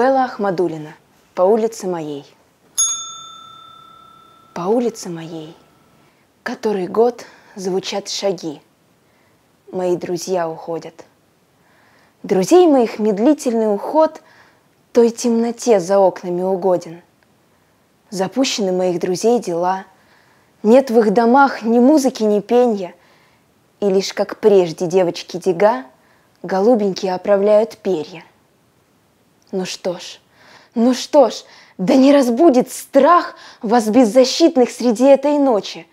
Белла Ахмадулина. По улице моей. По улице моей, который год звучат шаги. Мои друзья уходят. Друзей моих медлительный уход той темноте за окнами угоден. Запущены моих друзей дела, нет в их домах ни музыки, ни пенья, и лишь как прежде девочки дега голубенькие оправляют перья. Ну что ж, ну что ж, да не разбудит страх вас беззащитных среди этой ночи.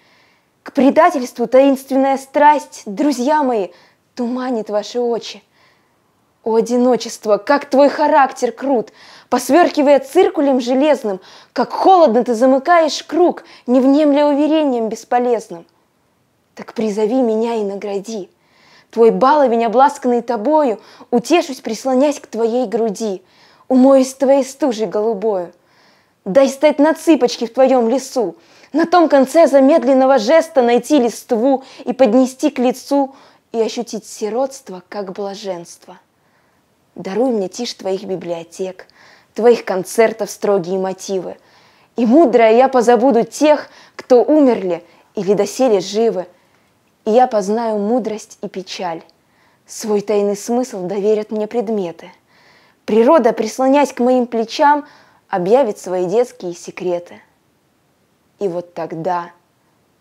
К предательству таинственная страсть, друзья мои, туманит ваши очи. О, одиночество, как твой характер крут, Посверкивая циркулем железным, Как холодно ты замыкаешь круг, Не внемля уверением бесполезным. Так призови меня и награди. Твой баловень, обласканный тобою, Утешусь, прислонясь к твоей груди — умоюсь твоей стужей голубою. Дай стать на цыпочке в твоем лесу, на том конце замедленного жеста найти листву и поднести к лицу и ощутить сиротство, как блаженство. Даруй мне тишь твоих библиотек, твоих концертов строгие мотивы, и мудрая я позабуду тех, кто умерли или доселе живы, и я познаю мудрость и печаль. Свой тайный смысл доверят мне предметы — Природа, прислонясь к моим плечам, объявит свои детские секреты. И вот тогда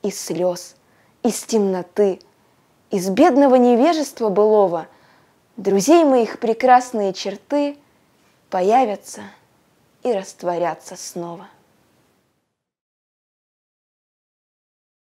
из слез, из темноты, из бедного невежества былого друзей моих прекрасные черты появятся и растворятся снова.